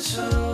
so